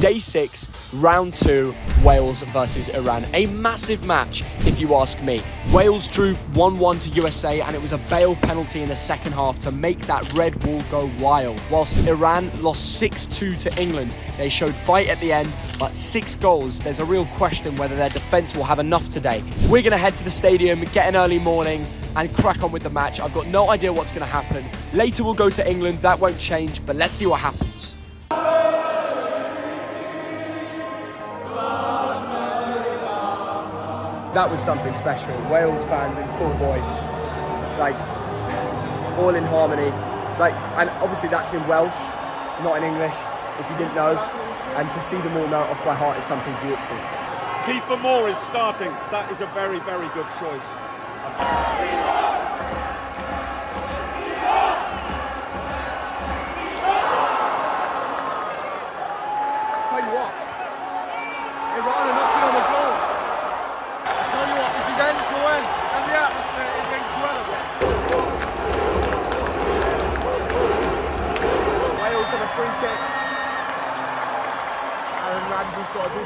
day six, round two, Wales versus Iran. A massive match, if you ask me. Wales drew 1 1 to USA, and it was a Bale penalty in the second half to make that red wall go wild. Whilst Iran lost 6 2 to England, they showed fight at the end, but six goals. There's a real question whether their defence will have enough today. We're going to head to the stadium, get an early morning, and crack on with the match. I've got no idea what's going to happen. Later, we'll go to England. That won't change, but let's see what happens. That was something special. Wales fans in full voice, like all in harmony. Like, and obviously that's in Welsh, not in English. If you didn't know, and to see them all know off by heart is something beautiful. Kieffer Moore is starting. That is a very, very good choice.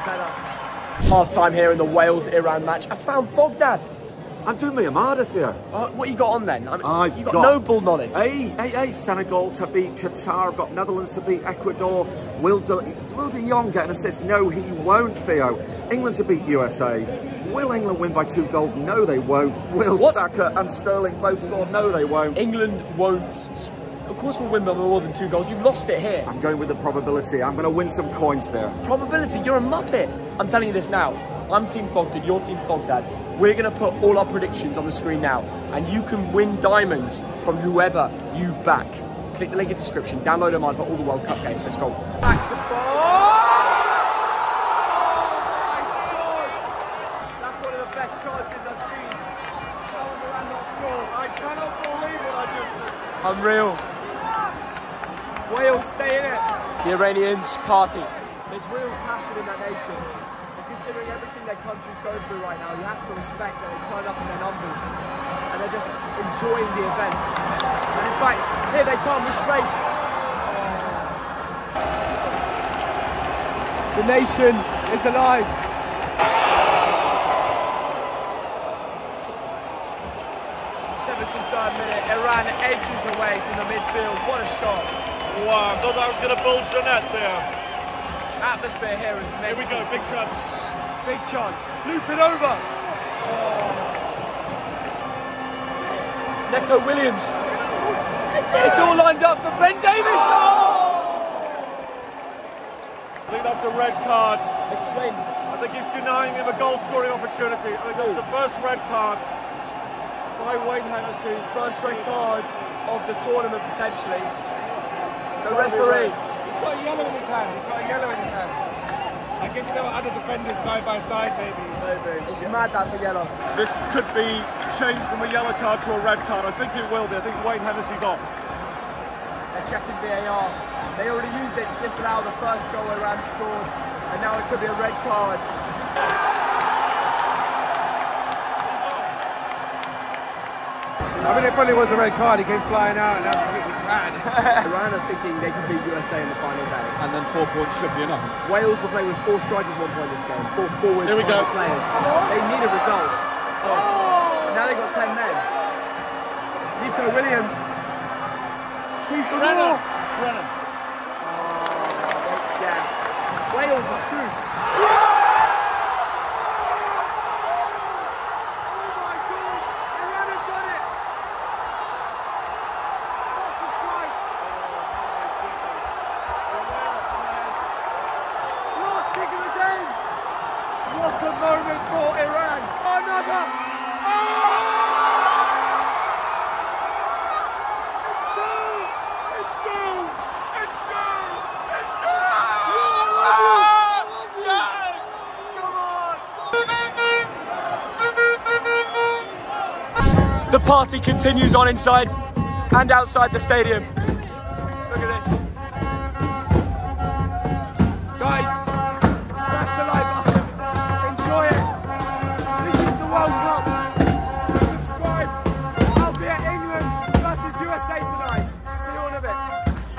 Better. Half time here in the Wales Iran match. I found Thogdad. I'm doing my Omada here. Uh, what you got on then? I mean, I've you got, got- no ball knowledge. Hey, hey, hey, Senegal to beat Qatar. I've got Netherlands to beat Ecuador. Will De, Will De Jong get an assist? No, he won't, Theo. England to beat USA. Will England win by two goals? No, they won't. Will What? Saka and Sterling both score? No, they won't. England won't. Of course, we'll win by more than two goals. You've lost it here. I'm going with the probability. I'm going to win some coins there. Probability, you're a muppet. I'm telling you this now. I'm Team Thogdad, you're Team Thogdad. We're going to put all our predictions on the screen now, and you can win diamonds from whoever you back. Click the link in the description, download them for all the World Cup games. Let's go. Back the oh ball! That's one of the best chances I've seen. I cannot believe what I just saw. Unreal. Wales stay in it. The Iranians party. There's real passion in that nation. And considering everything their country's going through right now, you have to respect that they turn up in their numbers. And they're just enjoying the event. And in fact, here they come with space. The nation is alive. Minute, edges away from the midfield. What a shot! Wow, I thought I was going to build Jeanette there. Atmosphere here is Here we go, big chance. Big chance. Loop it over. Oh. Neco Williams. It's all lined up for Ben Davies. Oh! I think that's a red card. Explain. I think he's denying him a goal scoring opportunity. I think that's the first red card by Wayne Hennessy. First red card of the tournament potentially. So referee. He's got a yellow in his hand. He's got a yellow in his hand. I guess there were other defenders side by side, maybe. Maybe. It's mad that's a yellow. This could be changed from a yellow card to a red card. I think it will be. I think Wayne Hennessy's off. They're checking VAR. They already used it to disallow the first goal Iran scored, and now it could be a red card. I mean, it probably was a red card. He came flying out and absolutely ran. Iran are thinking they can beat USA in the final day. And then four points should be enough. Wales were playing with four strikers one point in this game, four forward Here we go. players. They need a result. And now they've got 10 men. Neco Williams. Keith Moore. Brennan. Yeah. Wales are screwed. Party continues on inside and outside the stadium.